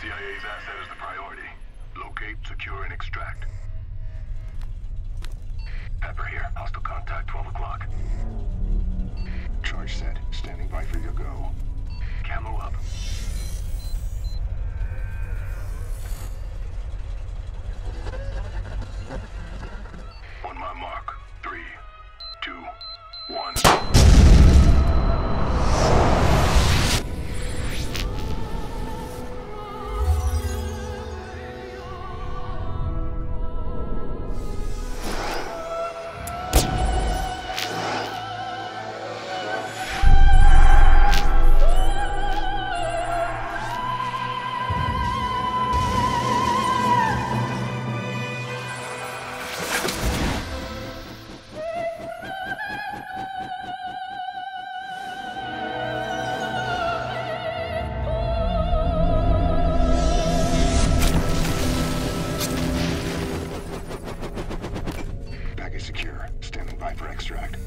CIA's asset is the priority. Locate, secure, and extract. Pepper here. Hostile contact, 12 o'clock. Charge set. Standing by for your go. Camo up. On my mark. Three, two, one. extract.